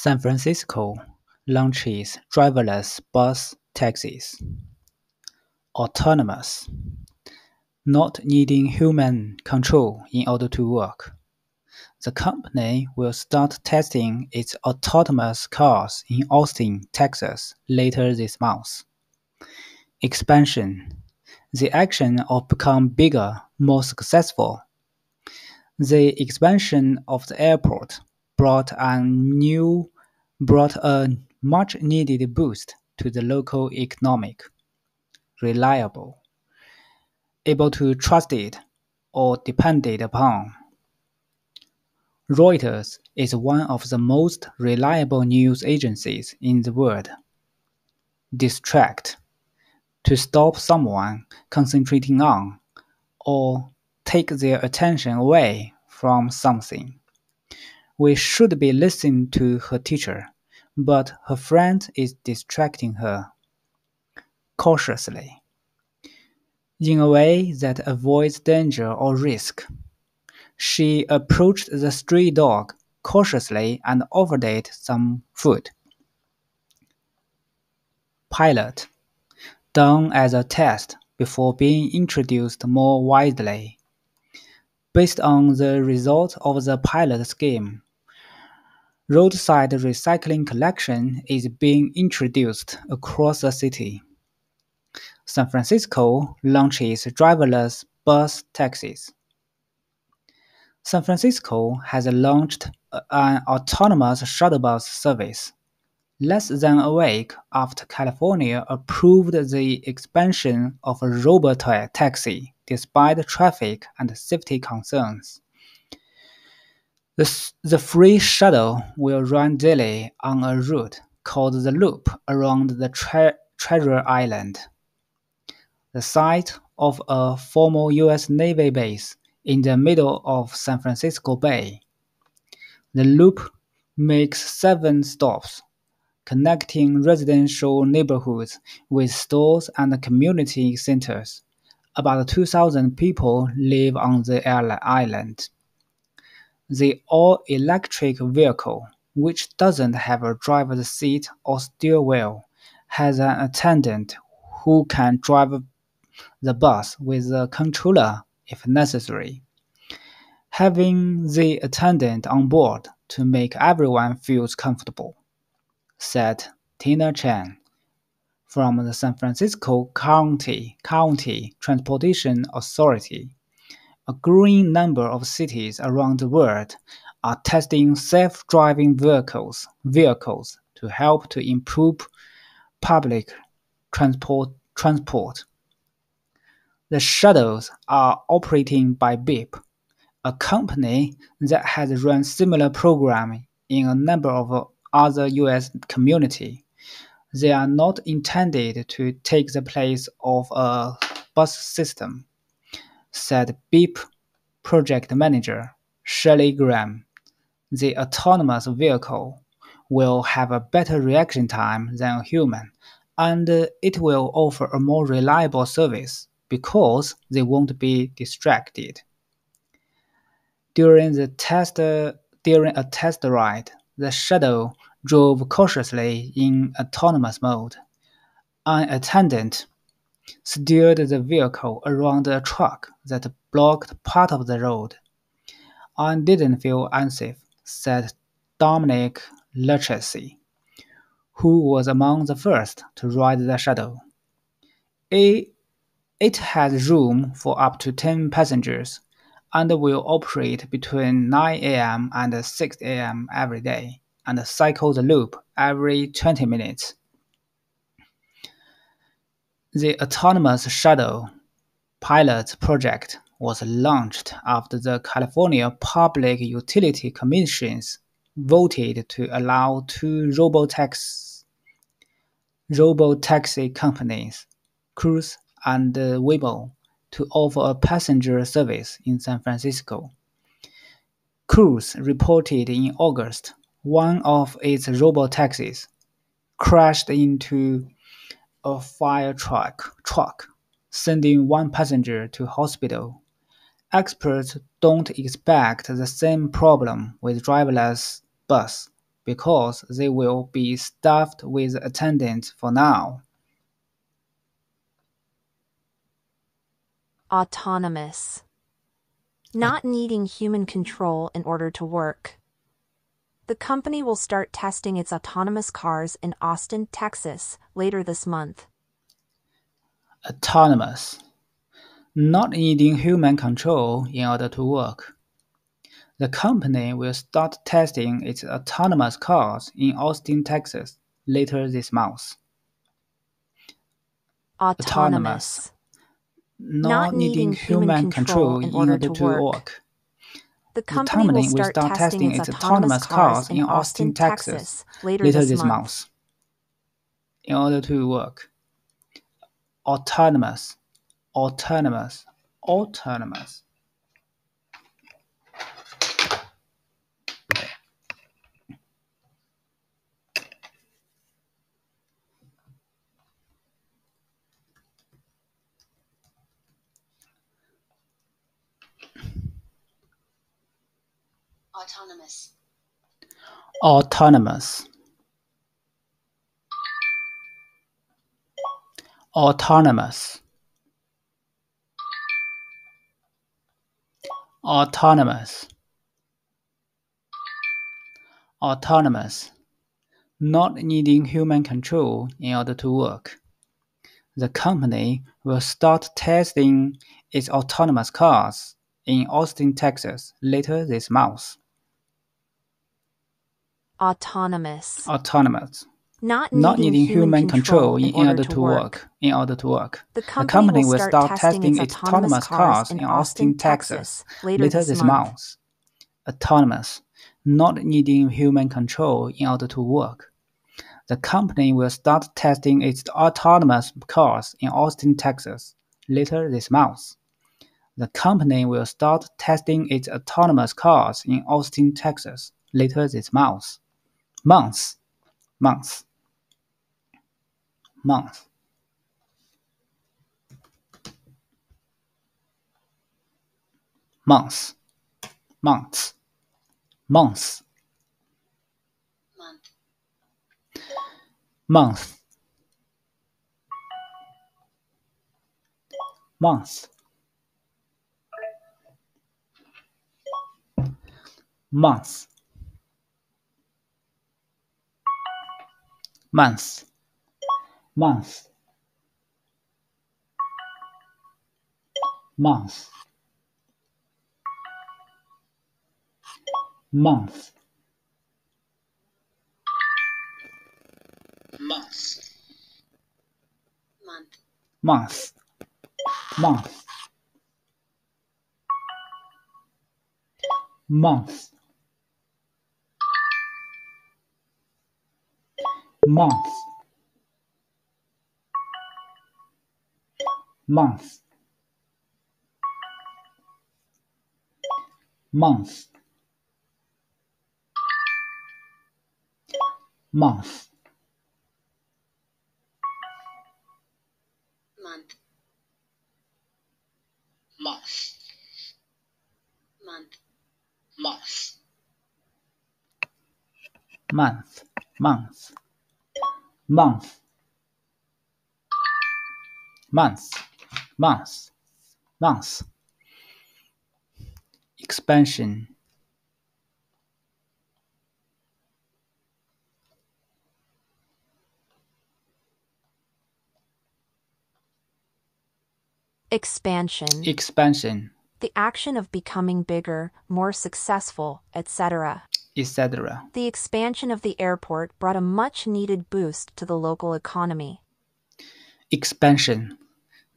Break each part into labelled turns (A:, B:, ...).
A: San Francisco launches driverless bus taxis. Autonomous, not needing human control in order to work. The company will start testing its autonomous cars in Austin, Texas later this month. Expansion, the action of become bigger, more successful. The expansion of the airport brought a new brought a much needed boost to the local economic. Reliable, able to trust it or depended upon. Reuters is one of the most reliable news agencies in the world. Distract, to stop someone concentrating on or take their attention away from something. We should be listening to her teacher, but her friend is distracting her. Cautiously. In a way that avoids danger or risk. She approached the stray dog cautiously and offered it some food. Pilot. Done as a test before being introduced more widely. Based on the results of the pilot scheme, roadside recycling collection is being introduced across the city. San Francisco launches driverless bus taxis. San Francisco has launched an autonomous shuttle bus service less than a week after California approved the expansion of a robo-taxi despite traffic and safety concerns. The, the free shuttle will run daily on a route called the Loop around the tre Treasure Island, the site of a former U.S. Navy base in the middle of San Francisco Bay. The Loop makes seven stops, connecting residential neighborhoods with stores and community centers. About 2,000 people live on the island. The all-electric vehicle, which doesn't have a driver's seat or steering wheel, has an attendant who can drive the bus with a controller if necessary. Having the attendant on board to make everyone feel comfortable, said Tina Chen from the San Francisco County County Transportation Authority. A growing number of cities around the world are testing self-driving vehicles, vehicles to help to improve public transport. transport. The shuttles are operated by Beep, a company that has run similar programs in a number of other U.S. communities. They are not intended to take the place of a bus system said Beep project manager Shelley Graham. The autonomous vehicle will have a better reaction time than a human, and it will offer a more reliable service because they won't be distracted. During the test during a test ride, the shuttle drove cautiously in autonomous mode. An attendant steered the vehicle around a truck that blocked part of the road. I didn't feel unsafe, said Dominic Lucchesi, who was among the first to ride the shuttle. It, has room for up to 10 passengers and will operate between 9 a.m. and 6 a.m. every day and cycle the loop every 20 minutes. The Autonomous Shuttle pilot project was launched after the California Public Utility Commissions voted to allow two robotaxi robotaxi companies, Cruise and Waymo, to offer a passenger service in San Francisco. Cruise reported in August one of its robotaxis crashed into a fire truck, truck, sending one passenger to hospital. Experts don't expect the same problem with driverless bus because they will be staffed with attendants for now.
B: Autonomous. Not needing human control in order to work. The company will start testing its autonomous cars in Austin, Texas later this month.
A: Autonomous. Not needing human control in order to work. The company will start testing its autonomous cars in Austin, Texas later this month.
B: Autonomous.
A: Not,
B: Not
A: needing human control in order to work.
B: The
A: The
B: company,
A: company
B: will start, testing its autonomous cars in Austin, Texas later,
A: later
B: this,
A: this
B: month.
A: month. In order to work. Autonomous. Autonomous. Autonomous.
C: autonomous,
A: Autonomous. Autonomous. Autonomous. Autonomous. Not needing human control in order to work. The company will start testing its autonomous cars in Austin, Texas later this month.
B: Autonomous.
A: Autonomous.
B: Not,
A: not needing human control in order to work. In order to work,
B: The
A: the
B: company,
A: company
B: will
A: will start testing its autonomous cars
B: in
A: in Austin, Texas
B: later,
A: later this month. Autonomous, not needing human control in order to work. The company will start testing its autonomous cars in Austin, Texas later this month. The company will start testing its autonomous cars in Austin, Texas later this month. Month, month, month. Month, month, month,
C: month,
A: month, month, month, month, month, month, month,
C: month, month,
A: month, month, month, month, month, month, month,
C: month, month, month, month,
A: month, month, month, month, month. Expansion.
B: Expansion.
A: Expansion,
B: the action of becoming bigger, more successful, etc.
A: etc.
B: The expansion of the airport brought a much needed boost to the local economy.
A: Expansion.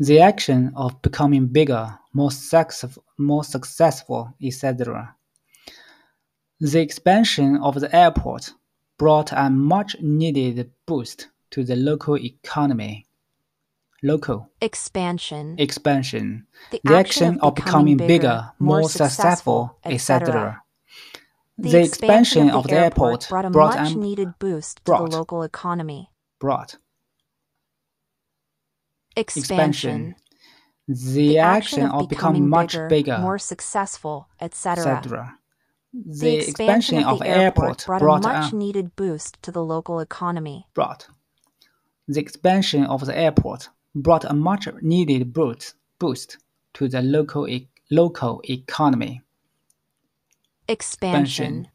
A: The action of becoming bigger, more, successful, more successful, etc. The expansion of the airport brought a much needed boost to the local economy. Local
B: Expansion.
A: expansion. The action of becoming bigger, more successful, etc. The expansion of the airport
B: brought a
A: brought
B: much needed boost to
A: brought.
B: the local economy.
A: brought
B: Expansion.
A: expansion. The, action, of becoming much bigger,
B: more successful, etc.
A: etc. The, expansion, of, the airport,
B: brought,
A: brought
B: a much needed boost to the local economy.
A: brought. The expansion of the airport brought a much needed boost, boost to the local, e- local economy.
B: Expansion.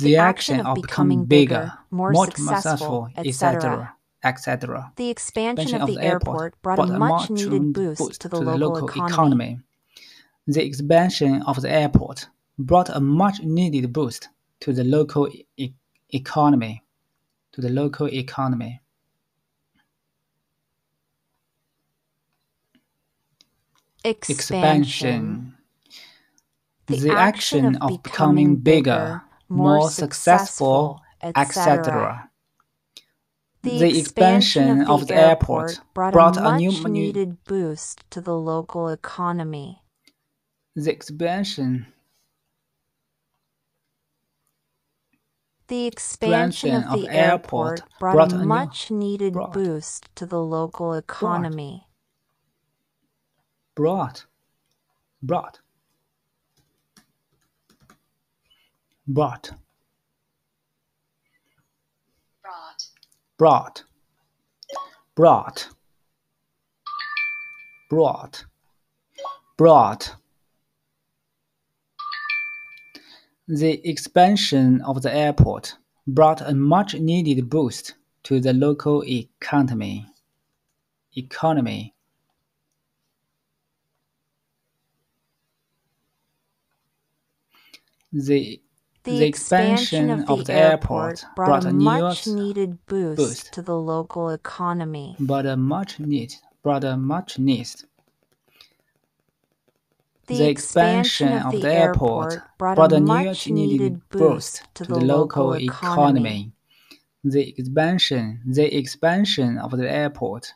A: The, action, of becoming bigger, more successful,
B: etc.,
A: etc., etc.
B: The expansion
A: Expansion
B: of the airport brought a much needed boost to the local economy.
A: The expansion of the airport brought a much needed boost to the local e- economy. To the local economy.
B: Expansion.
A: Expansion. The, action of becoming bigger, more successful, etc. The expansion of the airport brought a new
B: much needed boost to the local economy.
A: The expansion
B: The expansion of the
A: of
B: airport
A: airport
B: brought,
A: brought
B: a
A: a new-
B: much needed
A: brought.
B: boost to the local economy.
A: brought, brought, brought,
C: brought,
A: brought, brought, brought, brought. The expansion of the airport brought a much needed boost to the local economy. Economy. The
B: The,
A: The
B: expansion,
A: expansion
B: of the, airport brought, a much needed boost,
A: boost.
B: to the local economy.
A: but a much need, but a much need.
B: The,
A: The
B: expansion of the airport brought, a much needed boost to the local economy.
A: The expansion, the expansion of the airport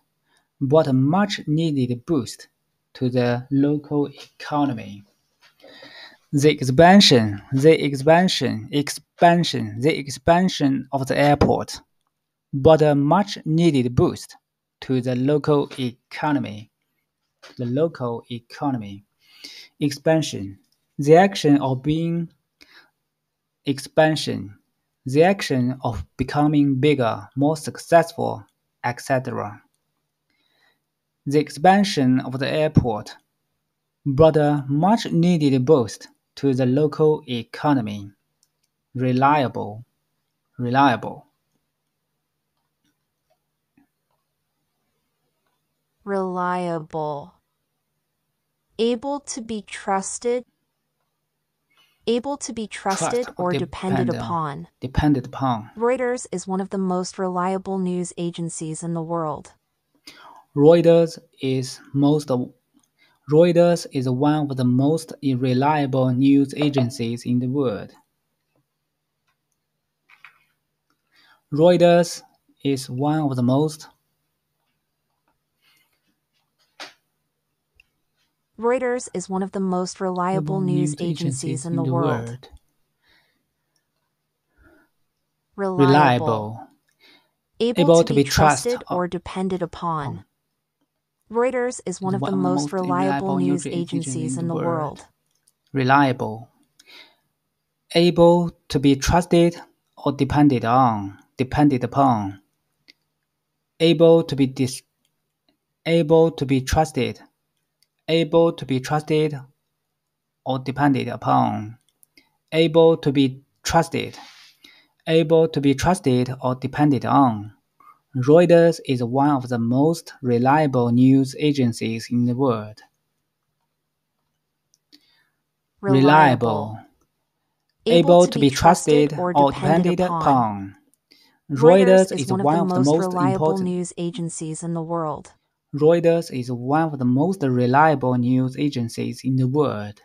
A: brought a much needed boost to the local economy. The expansion, the expansion, expansion, the expansion of the airport brought a much needed boost to the local economy. The local economy. Expansion. The action of being expansion. The action of becoming bigger, more successful, etc. The expansion of the airport brought a much needed boost to the local economy. Reliable. Reliable.
B: reliable, able to be trusted, able to be trusted
A: Trust
B: or
A: or
B: depended
A: depend
B: upon.
A: Depended upon.
B: Reuters is one of the most reliable news agencies in the world.
A: Reuters is most Reuters is one of the most reliable news agencies in the world. Reuters is one of the most
B: Reuters is one of the most reliable news agencies in the world. Reliable,
A: Reliable.
B: able,
A: able
B: to be trusted or depended upon. Reuters is one of the most reliable news agencies in the world.
A: Reliable. Able to be trusted or depended on, depended upon. Able to be dis- able to be trusted, able to be trusted or depended upon. Able to be trusted, able to be trusted or depended on. Reuters is one of the most reliable news agencies in the world. Reliable. Able to be trusted or depended upon. Reuters is one of the most
B: reliable
A: important.
B: news agencies in the world.
A: Reuters is one of the most reliable news agencies in the world.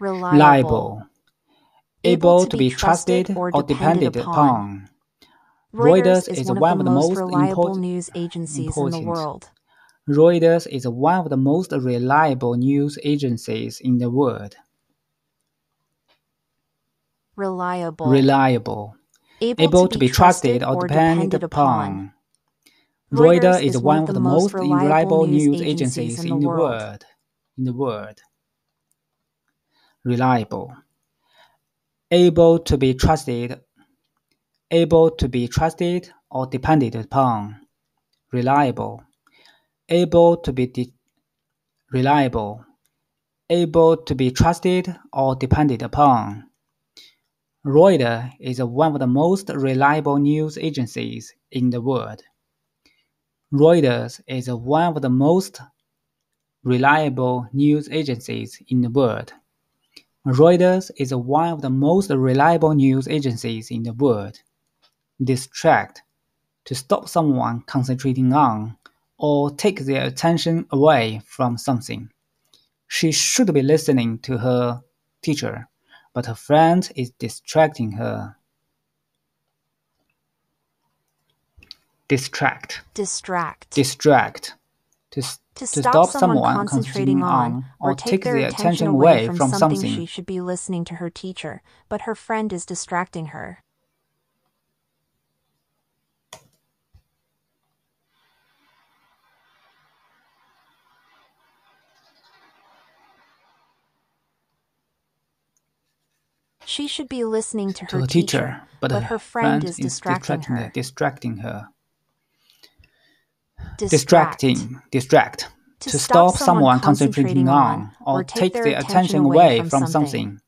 B: Reliable.
A: Reliable. Able to be trusted or depended upon.
B: Reuters is one of the most reliable news agencies in the world.
A: Reuters is one of the most reliable news agencies in the world.
B: Reliable.
A: Reliable. Able to be trusted or depended upon. Reuters is one of the most reliable news agencies in the world. In the world. reliable, able to be trusted, able to be trusted or depended upon, reliable, able to be de- reliable, able to be trusted or depended upon. Reuters is one of the most reliable news agencies in the world. Reuters is one of the most reliable news agencies in the world. Reuters is one of the most reliable news agencies in the world. Distract to stop someone concentrating on or take their attention away from something. She should be listening to her teacher, but her friend is distracting her. Distract.
B: Distract.
A: Distract. To,
B: to
A: to
B: stop, someone concentrating on or take their attention away from something she should be listening to her teacher, but her friend is distracting her. She should be listening to
A: to
B: her
A: her teacher, but,
B: her friend is distracting
A: distracting
B: her.
A: Distracting her.
B: Distract.
A: Distracting. Distract. To, stop, someone concentrating on or take their attention away from something.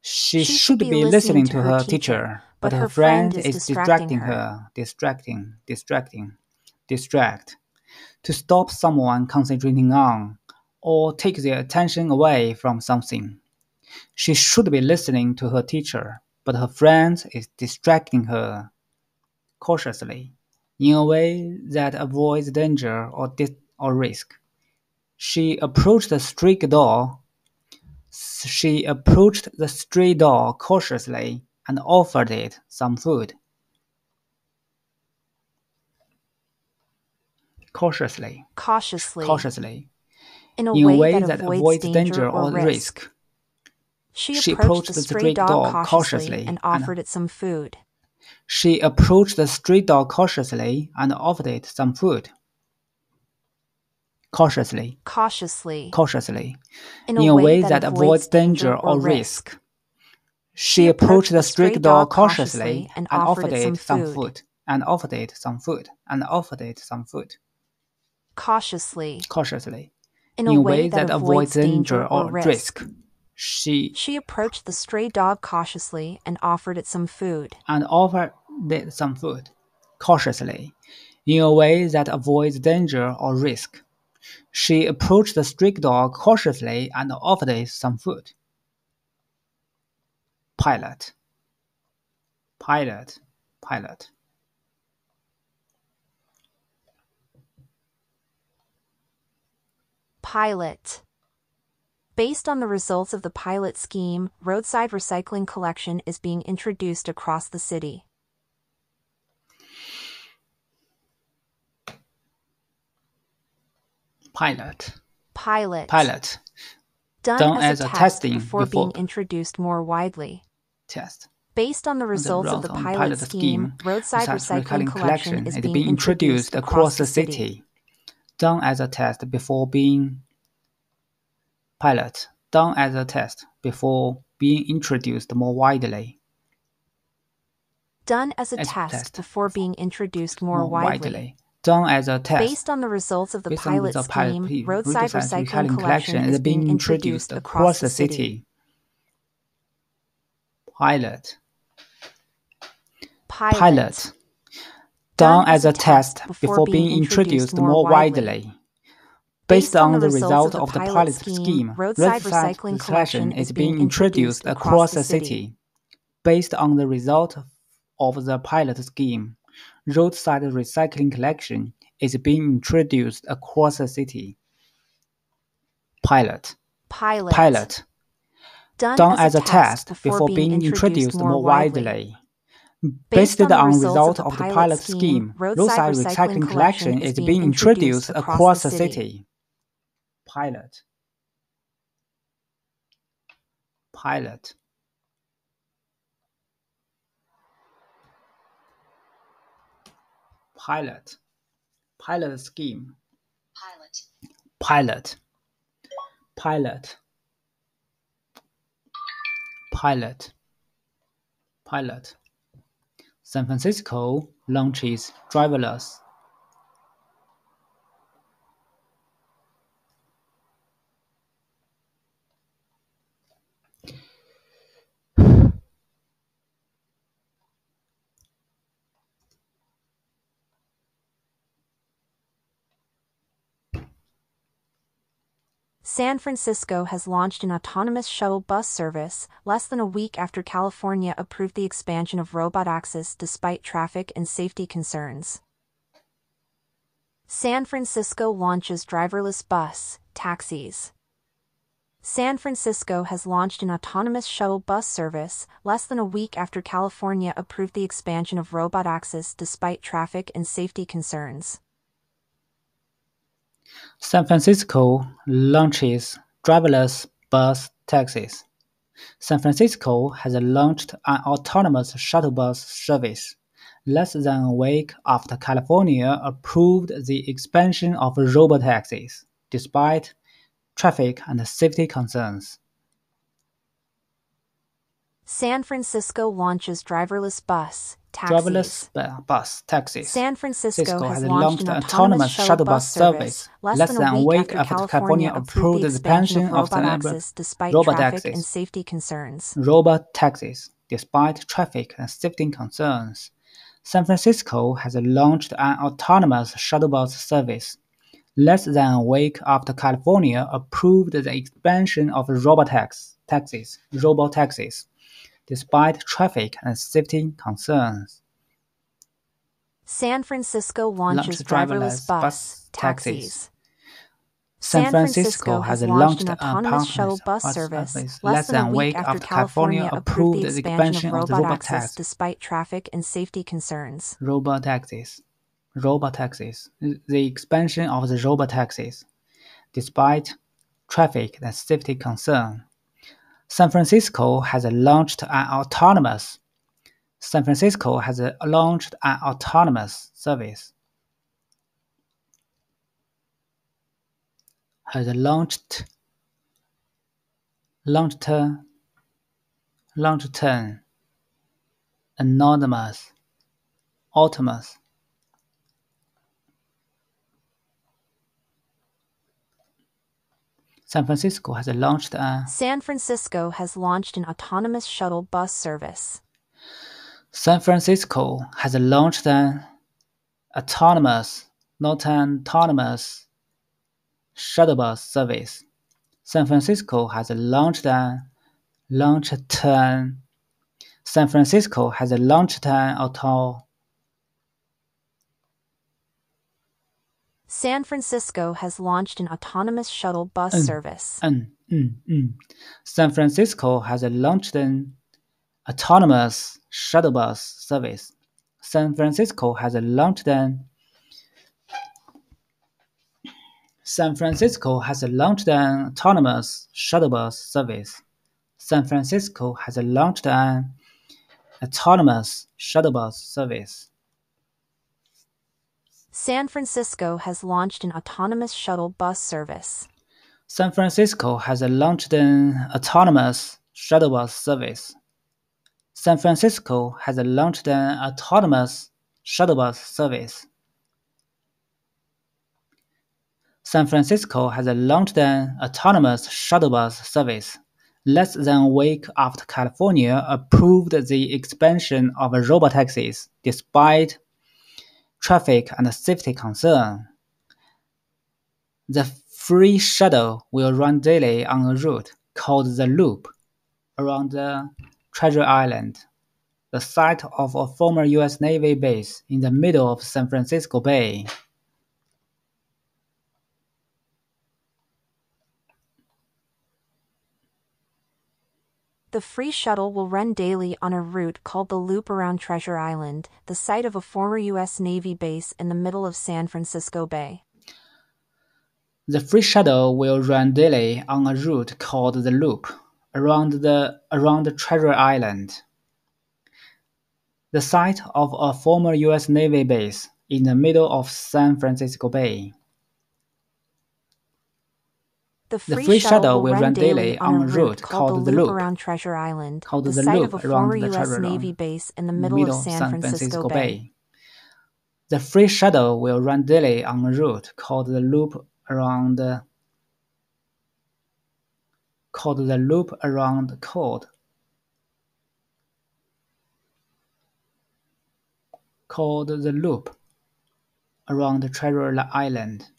A: She, should be listening to her teacher, but her friend is distracting her. Distracting. Distracting. Distract. To stop someone concentrating on or take their attention away from something. She should be listening to her teacher, but her friend is distracting her. Cautiously, in a way that avoids danger or, dis- or risk. She approached the street door. She approached the street door cautiously and offered it some food. Cautiously,
B: Cautiously.
A: cautiously,
B: In a
A: in
B: way,
A: a way
B: that,
A: that
B: avoids,
A: avoids
B: danger, or risk.
A: risk.
B: She
A: She
B: approached,
A: approached
B: the stray
A: street
B: dog
A: dog
B: cautiously, and
A: and- uh,
B: offered it some food.
A: She approached the street dog cautiously and offered it some food. Cautiously,
B: Cautiously.
A: cautiously,
B: in
A: in a way that avoids danger or risk. She approached the street dog cautiously and offered it some food. And offered it some food. And offered it some food.
B: Cautiously.
A: Cautiously,
B: In a way that avoids danger or risk.
A: She
B: She approached the stray dog cautiously and offered it some food.
A: and offered it some food. Cautiously, in a way that avoids danger or risk. She approached the street dog cautiously and offered it some food. Pilot. Pilot. Pilot.
B: Pilot. Based on the results of the pilot scheme, roadside recycling collection is being introduced across the city.
A: Pilot.
B: Pilot.
A: Pilot.
B: Done,
A: Done
B: as,
A: as
B: a
A: a
B: test
A: testing
B: before,
A: before-
B: being introduced more widely.
A: Test.
B: Based on the results of the
A: on
B: pilot, scheme, roadside
A: Roadside
B: recycling collection is
A: is
B: being introduced across the city.
A: Done as a test before being pilot. Done as a test before being introduced more widely.
B: Done as a
A: As
B: test
A: test.
B: before being introduced more, widely.
A: Done as a test.
B: Based on the results of the pilot
A: the
B: scheme,
A: pilot-
B: roadside recycling collection is being introduced across the city.
A: Pilot.
B: Pilot.
A: Pilot. Done as a test before being introduced more widely. Based on the result of the pilot scheme, roadside recycling collection is being introduced across the city. Based on the result of the pilot scheme, roadside recycling collection is being introduced across the city. Pilot.
B: Pilot.
A: Pilot.
B: Done,
A: Done as a test before being introduced more widely. Based on the result of the pilot scheme, roadside recycling collection is being introduced across the city. Pilot. Pilot. Pilot. Pilot scheme.
C: pilot,
A: Pilot. Pilot. Pilot. Pilot. San Francisco launches driverless.
B: San Francisco has launched an autonomous shuttle bus service less than a week after California approved the expansion of robotaxis despite traffic and safety concerns. San Francisco launches driverless bus, taxis. San Francisco has launched an autonomous shuttle bus service less than a week after California approved the expansion of robotaxis despite traffic and safety concerns.
A: San Francisco launches driverless bus taxis. San Francisco has launched an autonomous shuttle bus service less than a week after California approved the expansion of robotaxis, despite traffic and safety concerns.
B: San Francisco launches driverless bus, taxis.
A: Driverless bu- bus taxis.
B: San Francisco
A: Cisco
B: has launched an autonomous shuttle bus service less than a week after California approved the expansion of robotaxis despite
A: robot
B: traffic
A: taxis.
B: and safety concerns.
A: robot taxis, despite traffic and safety concerns. San Francisco has launched an autonomous shuttle bus service less than a week after California approved the expansion of robotax taxis, robot taxis, despite traffic and safety concerns.
B: San Francisco launches driverless
A: driverless
B: bus, taxis.
A: taxis. San Francisco has launched an
B: autonomous shuttle bus service less than a week after California approved the expansion of
A: robotaxis
B: despite traffic and safety concerns.
A: robot taxis, robot taxis, the expansion of the robot taxis, despite traffic and safety concern. San Francisco has launched an autonomous. San Francisco has launched an autonomous service. Has launched launched launched anonymous autonomous San Francisco has launched a
B: San Francisco has launched an autonomous shuttle bus service.
A: San Francisco has launched an autonomous, not an autonomous, shuttle bus service. San Francisco has launched an launched an San Francisco has launched an auto
B: San Francisco has launched an autonomous shuttle bus
A: Mm.
B: service.
A: Mm, mm, mm. San Francisco has launched an autonomous shuttle bus service. San Francisco has launched an San Francisco has launched an autonomous shuttle bus service. San Francisco has launched an autonomous shuttle bus service.
B: San Francisco has launched an autonomous shuttle bus service.
A: San Francisco has launched an autonomous shuttle bus service. San Francisco has launched an autonomous shuttle bus service. San Francisco has launched an autonomous shuttle bus service less than a week after California approved the expansion of robotaxis despite traffic and safety concern. The free shuttle will run daily on a route called the Loop around the Treasure Island, the site of a former US Navy base in the middle of San Francisco Bay.
B: The free shuttle will run daily on a route called the Loop around Treasure Island, the site of a former U.S. Navy base in the middle of San Francisco Bay.
A: The free shuttle will run daily on a route called the Loop around the around Treasure Island, the site of a former US Navy base in the middle of San Francisco Bay.
B: The
A: The
B: free, shuttle,
A: shuttle
B: will run daily on a route called the Loop, around Treasure Island,
A: called
B: the,
A: the
B: site
A: Loop
B: of a
A: around
B: former
A: the
B: U.S.
A: Treasure
B: Navy base in the middle, of San, Francisco, Bay.
A: The free shuttle will run daily on a route called the Loop around the called the Loop around called called the Loop around Treasure Island.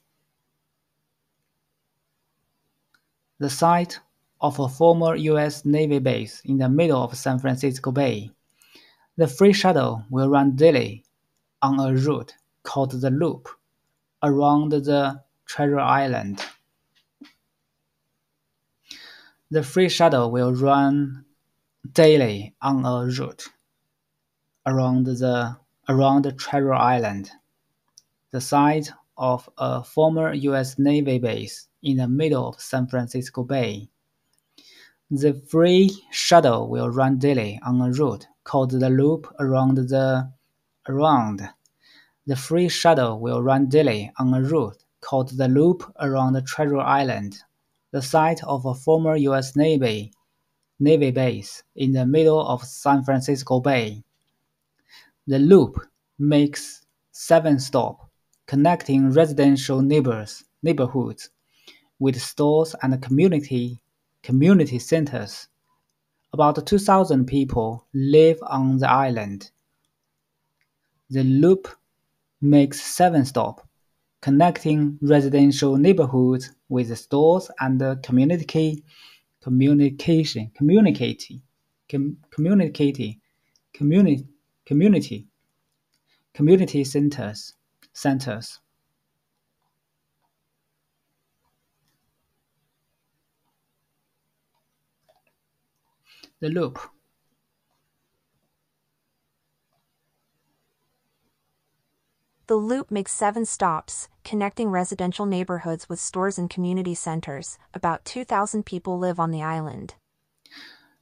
A: The site of a former U.S. Navy base in the middle of San Francisco Bay. The free shuttle will run daily on a route called the Loop around the Treasure Island. The free shuttle will run daily on a route around the around Treasure Island, the site of a former U.S. Navy base in the middle of San Francisco Bay. The free shuttle will run daily on a route called the Loop around the around. The free shuttle will run daily on a route called the Loop around Treasure Island, the site of a former U.S. Navy Navy base in the middle of San Francisco Bay. The loop makes seven stops, connecting residential neighbors, neighborhoods with stores and community community centers. About 2,000 people live on the island. The loop makes seven stops, connecting residential neighborhoods with stores and community communication communicating com, communicating community community community centers centers the loop
B: The loop makes seven stops, connecting residential neighborhoods with stores and community centers. About 2,000 people live on the island.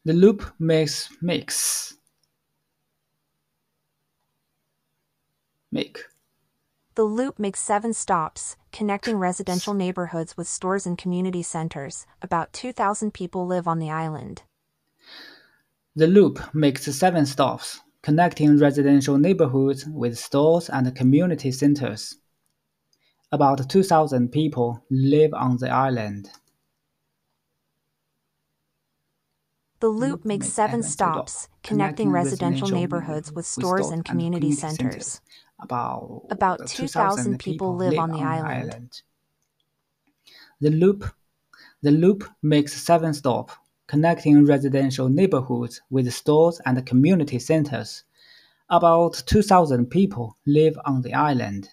A: the loop makes makes make
B: The loop makes seven stops, connecting residential neighborhoods with stores and community centers. About 2,000 people live on the island.
A: The loop makes seven stops, connecting residential neighborhoods with stores and community centers. About 2,000 people live on the island.
B: The loop makes seven stops, connecting residential neighborhoods with stores and community centers.
A: About,
B: About 2,000 people live on the island.
A: The loop, the loop makes seven stops, connecting residential neighborhoods with stores and community centers. About 2,000 people live on the island.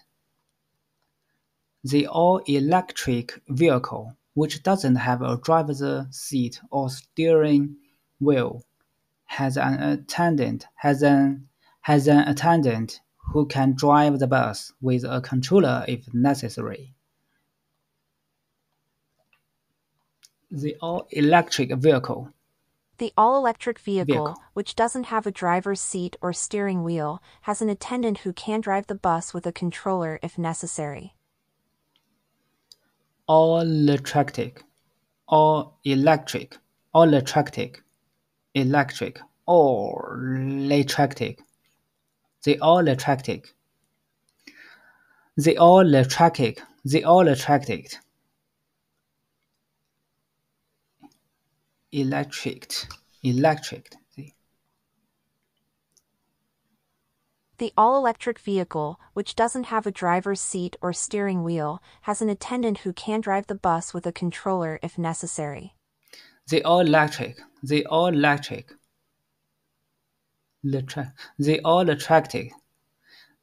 A: The all-electric vehicle, which doesn't have a driver's seat or steering wheel, has an attendant has an has an attendant who can drive the bus with a controller if necessary. The all-electric vehicle.
B: The all electric vehicle,
A: Vehicle.
B: which doesn't have a driver's seat or steering wheel, has an attendant who can drive the bus with a controller if necessary.
A: all electric, all electric, all electric, electric, all electric, the all electric, the all electric, the all electric, electric, the
B: The all electric vehicle, which doesn't have a driver's seat or steering wheel, has an attendant who can drive the bus with a controller if necessary.
A: the all electric, the all electric, electric, the all electric,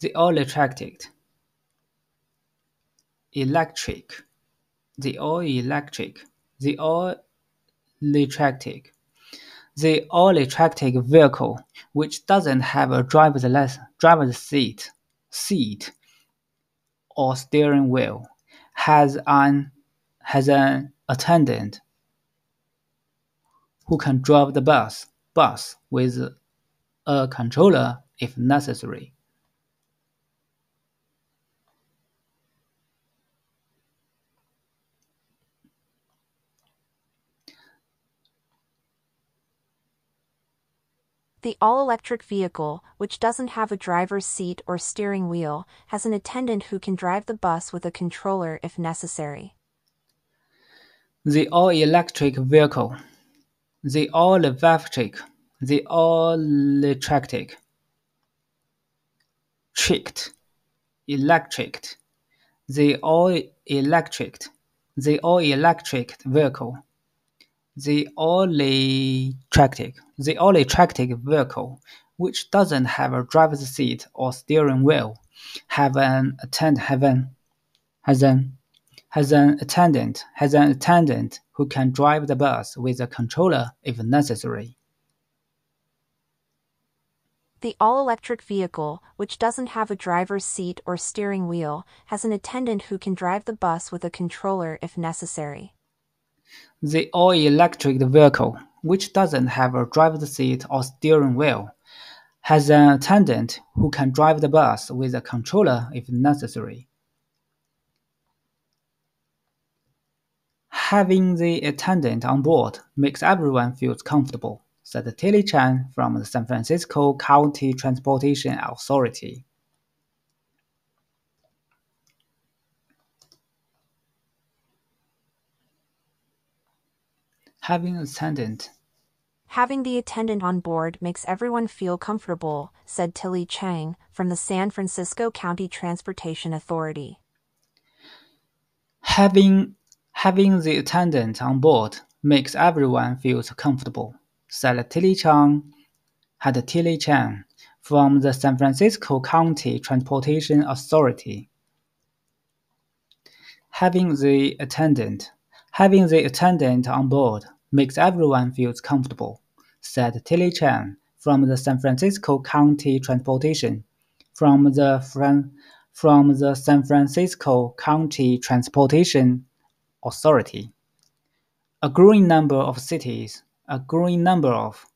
A: the all electric, electric, the all electric, the all electric, the all electric vehicle, which doesn't have a driver's driver's seat, seat, or steering wheel, has an has an attendant who can drive the bus bus with a controller if necessary.
B: The all-electric vehicle, which doesn't have a driver's seat or steering wheel, has an attendant who can drive the bus with a controller if necessary.
A: The all-electric vehicle. The all-electric. The all-electric. Tricked. Electric. The all-electric. The all-electric vehicle. The all-electric. The all-electric vehicle, which doesn't have a driver's seat or steering wheel, have an attendant have an, has an has an attendant has an attendant who can drive the bus with a controller if necessary.
B: The all-electric vehicle, which doesn't have a driver's seat or steering wheel, has an attendant who can drive the bus with a controller if necessary.
A: The all-electric vehicle, which doesn't have a driver's seat or steering wheel, has an attendant who can drive the bus with a controller if necessary. Having the attendant on board makes everyone feel comfortable, said Tilly Chan from the San Francisco County Transportation Authority. Having attendant
B: Having the attendant on board makes everyone feel comfortable, said Tilly Chang from the San Francisco County Transportation Authority.
A: Having having the attendant on board makes everyone feel comfortable, said Tilly Chang had Tilly Chan from the San Francisco County Transportation Authority. Having the attendant having the attendant on board makes everyone feel comfortable, said Tilly Chan from the San Francisco County Transportation from the Fran- from the San Francisco County Transportation Authority. A growing number of cities, a growing number of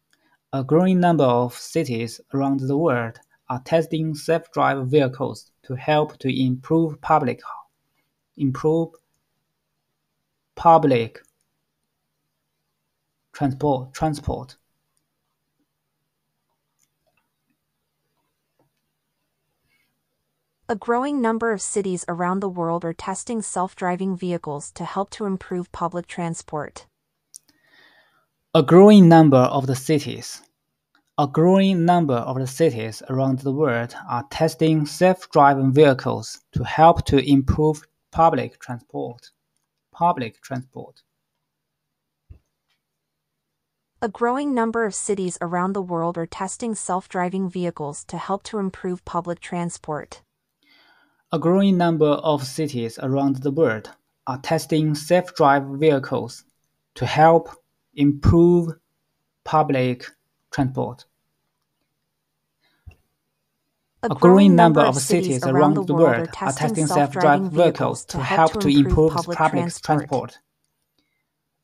A: a growing number of cities around the world are testing self-drive vehicles to help to improve public improve public transport transport
B: A growing number of cities around the world are testing self-driving vehicles to help to improve public transport.
A: a growing number of the cities a growing number of the cities around the world are testing self-driving vehicles to help to improve public transport public transport
B: A growing number of cities around the world are testing self-driving vehicles to help to improve public transport.
A: A growing number of cities around the world are testing self-drive vehicles to help improve public transport. A growing number of cities around the world are testing self-drive vehicles to help to improve public transport.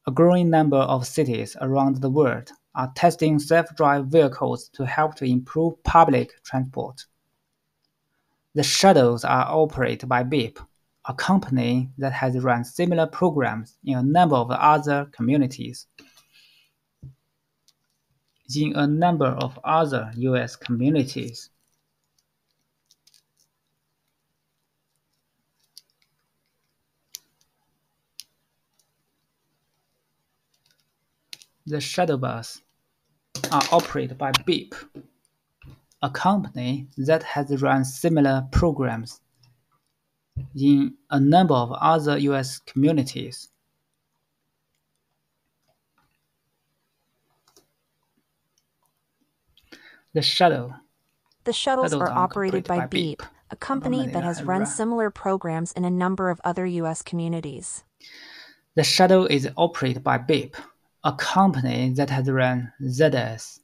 A: A growing number of cities around the world are testing self-drive vehicles to help to improve public transport. The shuttles are operated by Beep, a company that has run similar programs in a number of other communities. In a number of other U.S. communities. The shuttle bus are operated by Beep, a company that has run similar programs in a number of other U.S. communities. The shuttle
B: The shuttles
A: Shuttles
B: are
A: are
B: operated by
A: operated by
B: Beep,
A: Beep,
B: a company that has run
A: run-
B: similar programs in a number of other U.S. communities.
A: The shuttle is operated by Beep, a company that has run ZS.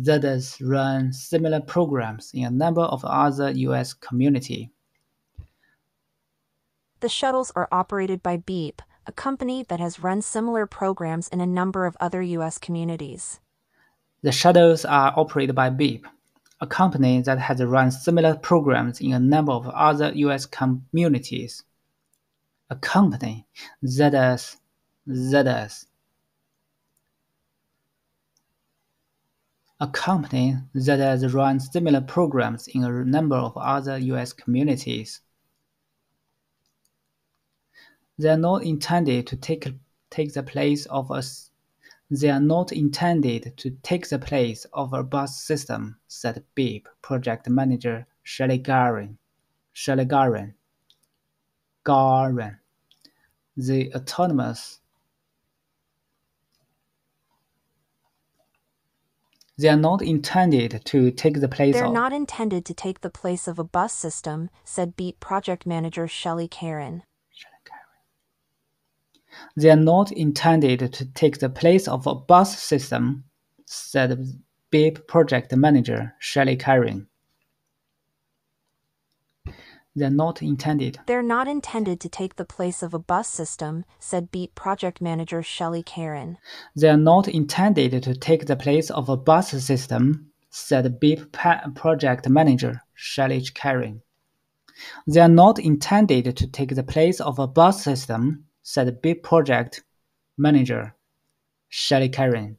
A: ZS run similar programs in a number of other U.S. community.
B: The shuttles are operated by Beep, a company that has run similar programs in a number of other U.S. communities.
A: The shuttles are operated by Beep, a company that has run similar programs in a number of other U.S. communities. A company ZS ZS a company that has run similar programs in a number of other U.S. communities. They are not intended to take, take the place of a they are not intended to take the place of a bus system, said Beep project manager Shelley Garin. Shelley Garin. Garin. The autonomous They are not intended to take the place
B: They're
A: of.
B: not intended to take the place of a bus system, said Beat project manager Shelley Karen.
A: They are not intended to take the place of a bus system, said Beep project manager Shelley Karen. They are not intended.
B: They're not intended to take the place of a bus system, said Beat project manager Shelley Karen.
A: They are not intended to take the place of a bus system, said pa- project manager Shelley Karen. They are not intended to take the place of a bus system, said Beep project manager Shelley Karen.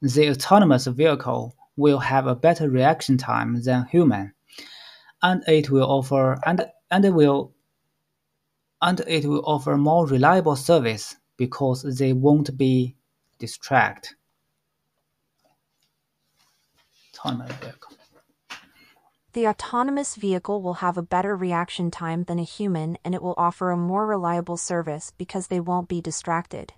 A: The autonomous vehicle will have a better reaction time than human, and it will offer and and it will and it will offer more reliable service because they won't be distracted. Autonomous vehicle.
B: The autonomous vehicle will have a better reaction time than a human and it will offer a more reliable service because they won't be distracted.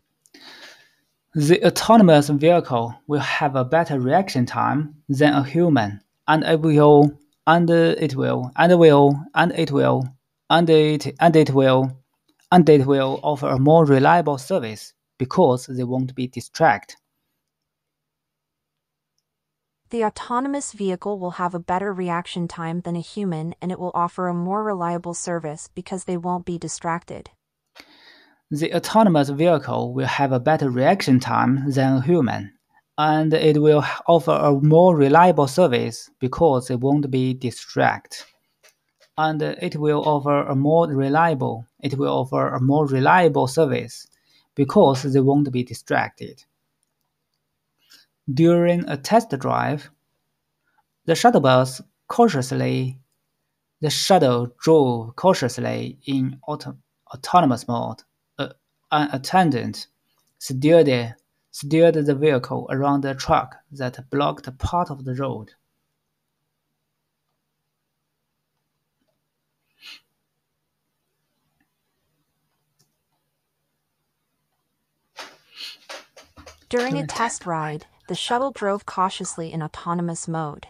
A: The autonomous vehicle will have a better reaction time than a human, and it will, and it will, and it will, and it will, and it, and it will, and it will offer a more reliable service because they won't be distracted.
B: The autonomous vehicle will have a better reaction time than a human and it will offer a more reliable service because they won't be distracted.
A: The autonomous vehicle will have a better reaction time than a human, and it will offer a more reliable service because it won't be distracted. And it will offer a more reliable it will offer a more reliable service because they won't be distracted. During a test drive, the shuttle bus cautiously the shuttle drove cautiously in auto, autonomous mode an attendant steered, steered the vehicle around a truck that blocked part of the road.
B: During a test ride, the shuttle drove cautiously in autonomous mode.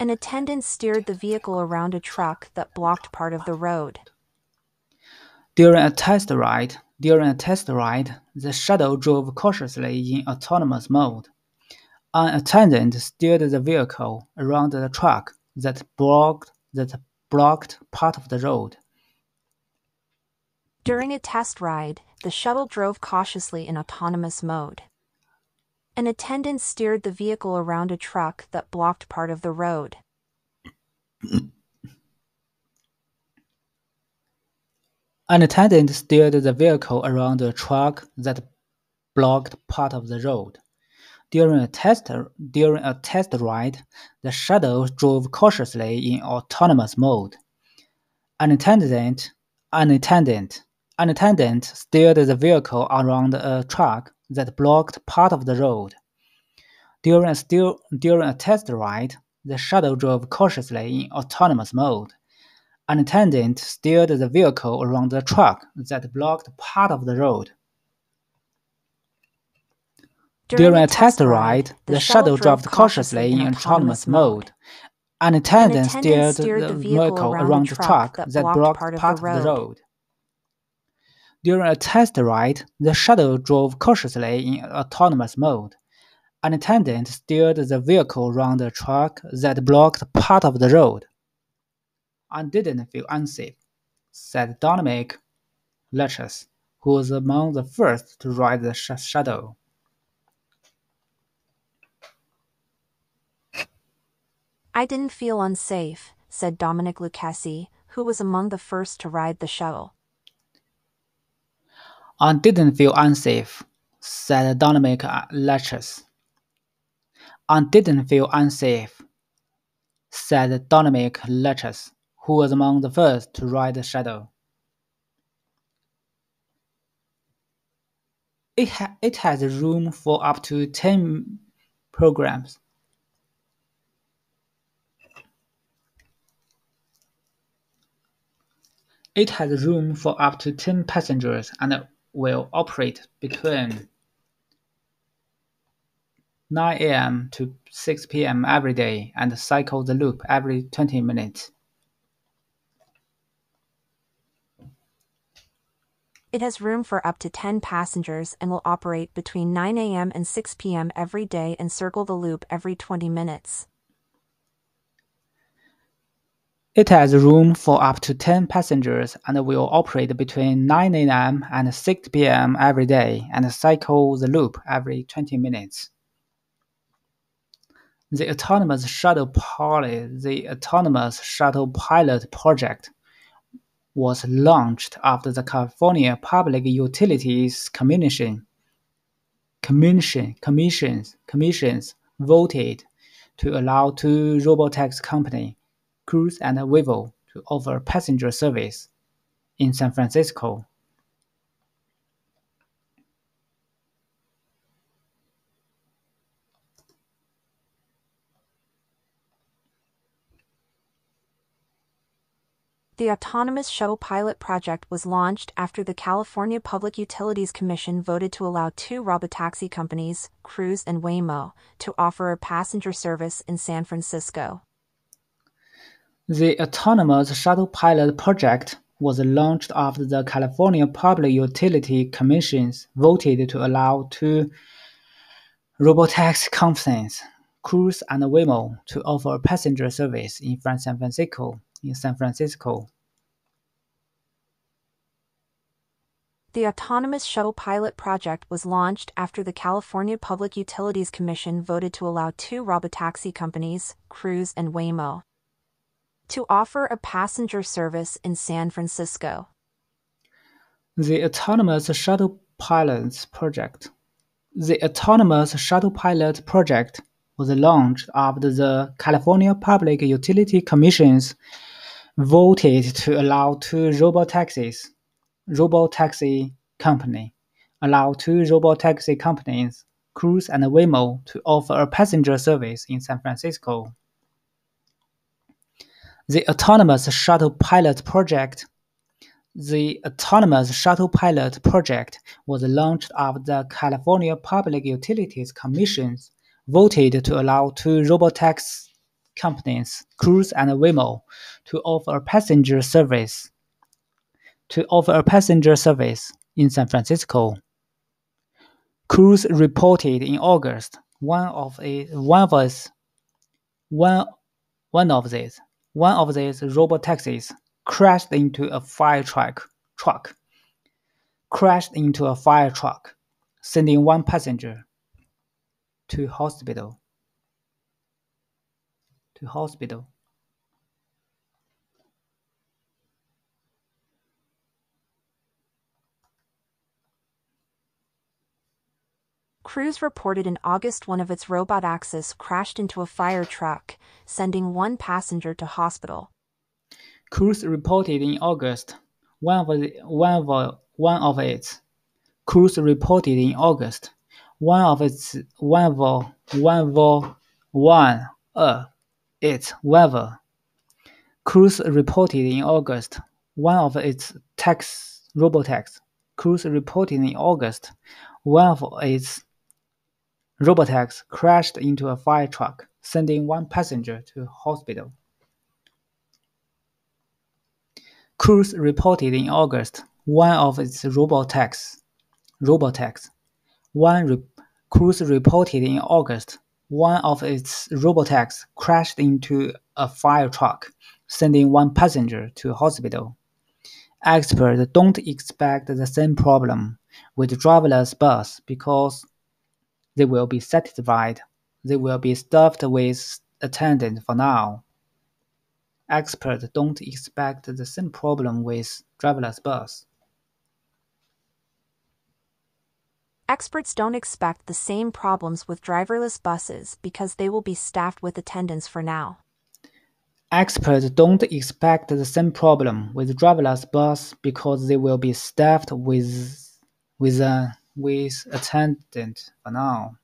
B: An attendant steered the vehicle around a truck that blocked part of the road.
A: During a test ride, during a test ride, the shuttle drove cautiously in autonomous mode. An attendant steered the vehicle around the truck that blocked that blocked part of the road.
B: During a test ride, the shuttle drove cautiously in autonomous mode. An attendant steered the vehicle around a truck that blocked part of the road.
A: An attendant steered the vehicle around a truck that blocked part of the road. During a test during a test ride, the shuttle drove cautiously in autonomous mode. An attendant an attendant an attendant steered the vehicle around a truck that blocked part of the road. During a, during a test ride, the shuttle drove cautiously in autonomous mode. An attendant steered the vehicle around a truck that blocked part of the road. During a test ride, the shuttle drove cautiously in autonomous mode. An attendant steered the vehicle around the truck that blocked part of the road. During a test ride, the shuttle drove cautiously in autonomous mode. An attendant steered the vehicle around a truck that blocked part of the road. I didn't feel unsafe, said Dominic Latches, who was among the first to ride the sh- shuttle.
B: I didn't feel unsafe, said Dominic Lucchesi, who was among the first to ride the shuttle.
A: I didn't feel unsafe, said Dominic Latches. I didn't feel unsafe, said Dominic Lutchus, who was among the first to ride the shuttle. It, ha it has room for up to 10 programs. It has room for up to 10 passengers and will operate between 9 a.m. to 6 p.m. every day and cycle the loop every 20 minutes.
B: It has room for up to 10 passengers and will operate between 9 a.m. and 6 p.m. every day and circle the loop every 20 minutes.
A: It has room for up to 10 passengers and will operate between 9 a.m. and 6 p.m. every day and cycle the loop every 20 minutes. The autonomous shuttle pilot, the autonomous shuttle pilot project was launched after the California Public Utilities Commission Commission commissions commissions voted to allow two robotaxi company, Cruise and Waymo, to offer passenger service in San Francisco.
B: The Autonomous Shuttle Pilot Project was launched after the California Public Utilities Commission voted to allow two robotaxi companies, Cruise and Waymo, to offer a passenger service in San Francisco.
A: The Autonomous Shuttle Pilot Project was launched after the California Public Utility Commission voted to allow two robotaxi companies, Cruise and Waymo, to offer passenger service in San Francisco in San Francisco.
B: The Autonomous Shuttle Pilot Project was launched after the California Public Utilities Commission voted to allow two robotaxi companies, Cruise and Waymo, to offer a passenger service in San Francisco.
A: The Autonomous Shuttle Pilot Project The Autonomous Shuttle Pilot Project was launched after the California Public Utility Commission's voted to allow two robotaxis, robotaxi company, allow two robotaxi companies, Cruise and Waymo, to offer a passenger service in San Francisco. The Autonomous Shuttle Pilot Project The Autonomous Shuttle Pilot Project was launched after the California Public Utilities Commission voted to allow two robotaxi companies, Cruise and Waymo, to offer passenger service to offer a passenger service in San Francisco. Cruise reported in August one of a, one of us one one of these one of these robotaxis crashed into a fire truck truck crashed into a fire truck, sending one passenger to hospital to hospital.
B: Cruise reported in August one of its robotaxis crashed into a fire truck, sending one passenger to hospital.
A: Cruise reported in August one of the, one of one of its Cruise reported in August one of its one of one of one uh its weather. Cruise reported in August one of its tax robotax. Cruise reported in August one of its robotax crashed into a fire truck, sending one passenger to hospital. Cruise reported in August one of its robotax, robotax. One re- Cruise reported in August one of its robotaxis crashed into a fire truck, sending one passenger to hospital. Experts don't expect the same problem with driverless bus because they will be satisfied. They will be stuffed with attendants for now. Experts don't expect the same problem with driverless bus.
B: Experts don't expect the same problems with driverless buses because they will be staffed with attendants for now.
A: Experts don't expect the same problem with driverless bus because they will be staffed with with a with attendant for now.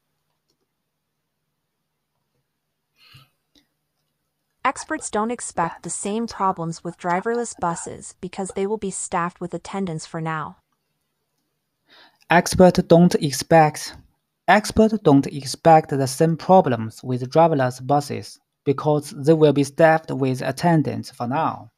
B: Experts don't expect the same problems with driverless buses because they will be staffed with attendants for now.
A: Experts don't expect experts don't expect the same problems with driverless buses because they will be staffed with attendants for now.